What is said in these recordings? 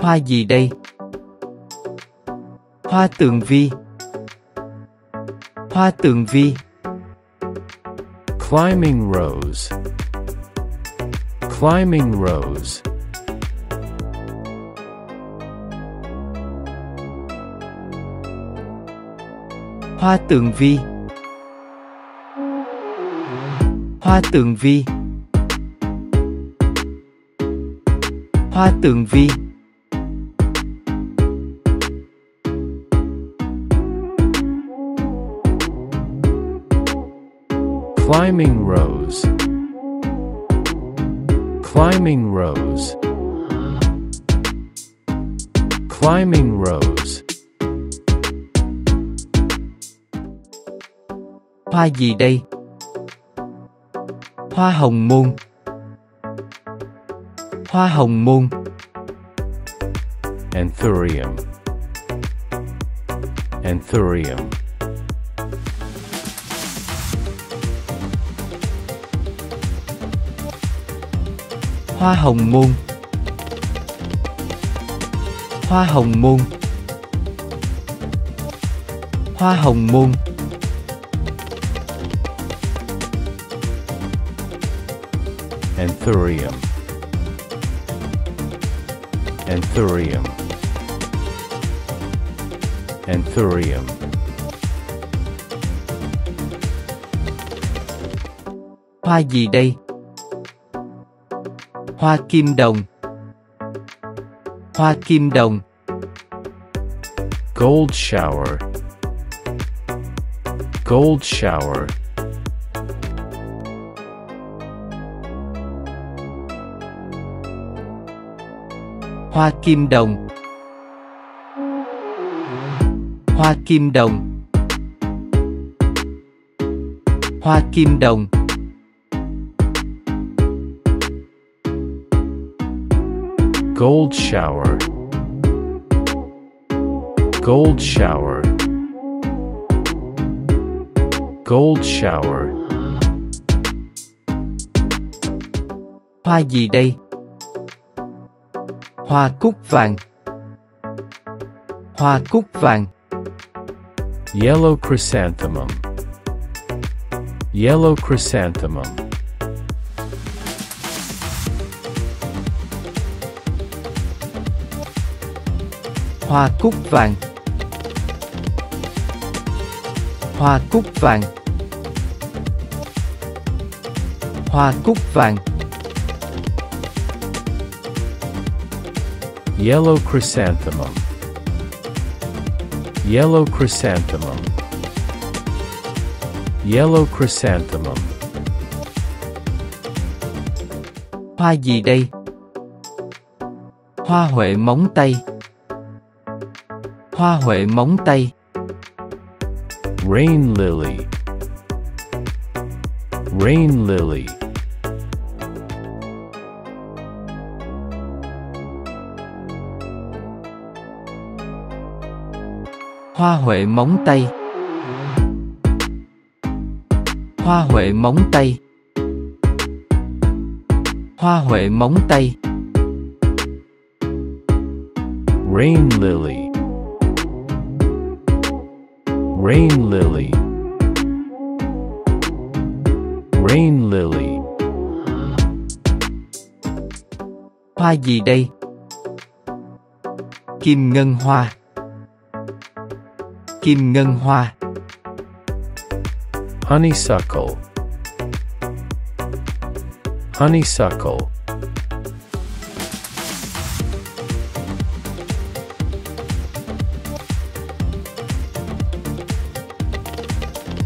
Hoa gì đây? Hoa tường vi. Hoa tường vi. Climbing rose. Climbing rose. Hoa tường vi. Hoa tường vi. Hoa tường vi. Climbing rose. Climbing rose. Climbing rose. Hoa gì đây? Hoa hồng môn. Hoa hồng môn. Anthurium. Anthurium. Hoa hồng môn. Hoa hồng môn. Hoa hồng môn. Anthurium. Anthurium. Anthurium. Hoa gì đây? Hoa kim đồng. Hoa kim đồng. Gold shower. Gold shower. Hoa kim đồng. Hoa kim đồng. Hoa kim đồng. Gold shower. Gold shower. Gold shower. Hoa gì đây? Hoa cúc vàng. Hoa cúc vàng. Yellow chrysanthemum. Yellow chrysanthemum. Hoa cúc vàng. Hoa cúc vàng. Hoa cúc vàng. Yellow chrysanthemum. Yellow chrysanthemum. Yellow chrysanthemum. Hoa gì đây? Hoa huệ móng tay. Hoa huệ móng tay. Rain lily. Rain lily. Hoa huệ móng tay. Hoa huệ móng tay. Hoa huệ móng tay. Rain lily. Rain lily. Rain lily. Hoa gì đây? Kim ngân hoa. Kim ngân hoa. Honeysuckle. Honeysuckle.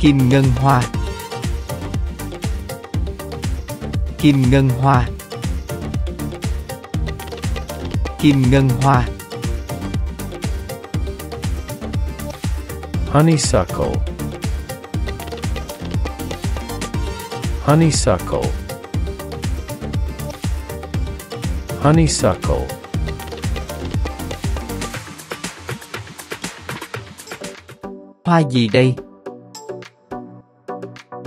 Kim ngân hoa. Kim ngân hoa. Kim ngân hoa. Honeysuckle. Honeysuckle. Honeysuckle. Hoa gì đây?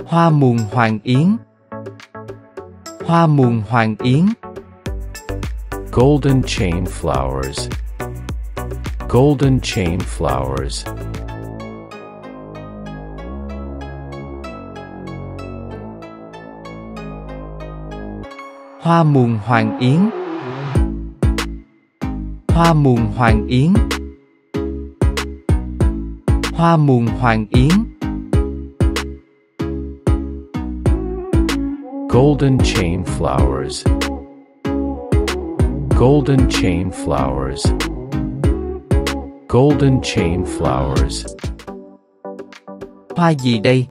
Hoa muồng hoàng yến. Hoa muồng hoàng yến. Golden chain flowers. Golden chain flowers. Hoa muồng hoàng yến Hoa muồng hoàng yến Hoa muồng hoàng yến Golden chain flowers. Golden chain flowers. Golden chain flowers. Hoa gì đây?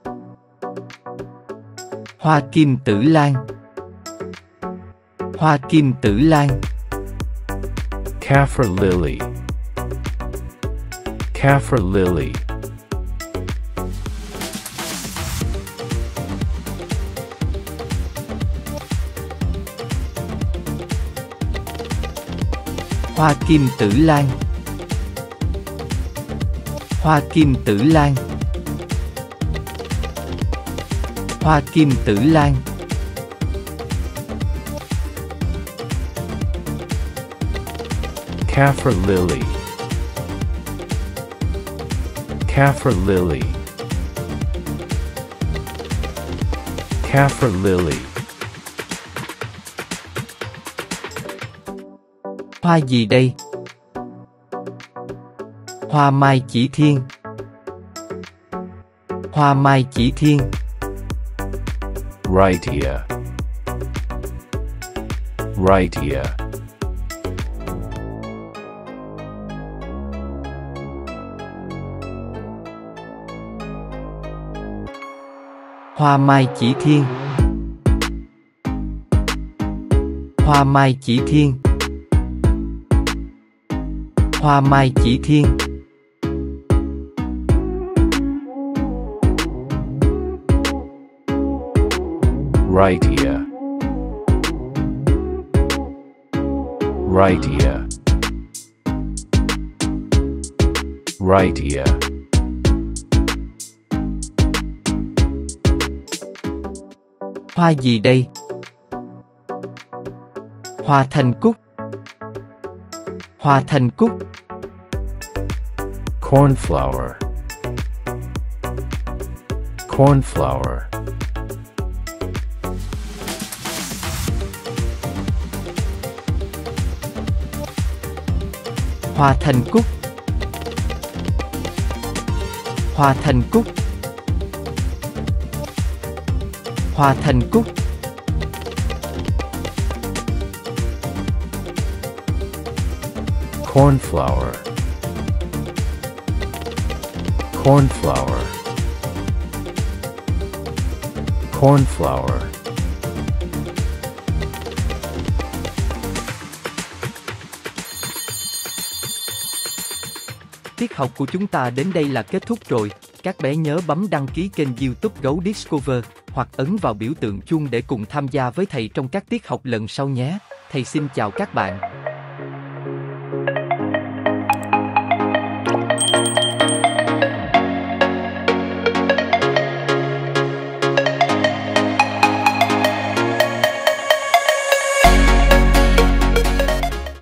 Hoa kim tử lan Hoa kim tử lan Kaffir lily. Kaffir lily. Hoa kim tử lan Hoa kim tử lan Hoa kim tử lan Kaffir lily. Kaffir lily. Kaffir lily. Hoa gì đây? Hoa mai chỉ thiên Hoa mai chỉ thiên Right ear. Right ear. Hoa mai chỉ thiên Hoa mai chỉ thiên Hoa mai chỉ thiên Right ear. Right ear. Right ear. Hoa gì đây? Hoa thanh cúc Hoa thanh cúc Cornflower. Cornflower. Hoa thanh cúc Hoa thanh cúc Hoa thanh cúc Cornflower. Cornflower. Cornflower. Tiết học của chúng ta đến đây là kết thúc rồi. Các bé nhớ bấm đăng ký kênh youtube Gấu Discover hoặc ấn vào biểu tượng chuông để cùng tham gia với thầy trong các tiết học lần sau nhé. Thầy xin chào các bạn.